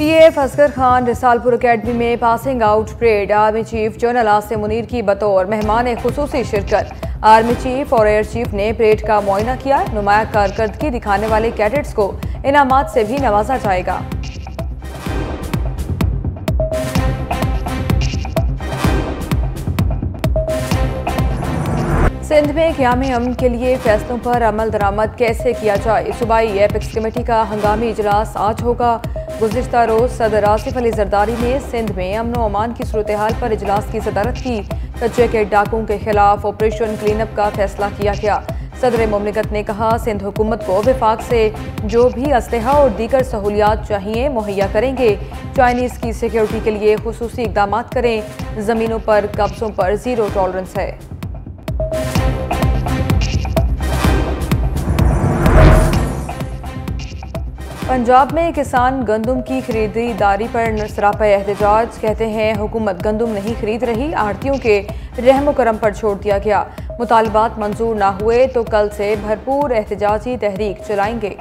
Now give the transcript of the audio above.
PF Asghar Khan Risalpur academy में passing out parade. Army chief general Asim Munir की बतौर मेहमान खसूसी शिरकत। आर्मी चीफ और एयर चीफ ने परेड का मुआयना किया। नुमाया कारकर्दगी दिखाने वाले कैडेट्स को इनामत से भी नवाजा जाएगा। सिंध में क्याम अमन के लिए फैसलों पर अमल दरामद कैसे किया जाए? सूबाई एपिक्स कमेटी का हंगामी इजलास आज होगा। गुजशत रोज सदर आसिफ अली जरदारी ने सिंध में अमन अमान की सूरत हाल पर इजलास की सदारत की। कच्चे के डाकों के खिलाफ ऑपरेशन क्लीनअप का फैसला किया गया। सदर ममलिकत ने कहा, सिंध हुकूमत को विफाक से जो भी असलहा और दीगर सहूलियात चाहिए, मुहैया करेंगे। चाइनीज़ की सिक्योरिटी के लिए खसूसी इकदाम करें। ज़मीनों पर कब्ज़ों पर ज़ीरो टॉलरेंस है। पंजाब में किसान गंदम की खरीदारी पर सरापा एहतजाज। कहते हैं, हुकूमत गंदम नहीं खरीद रही आड़तियों के रहम करम पर छोड़ दिया गया। मुतालबात मंजूर ना हुए तो कल से भरपूर एहतजाजी तहरीक चलाएँगे।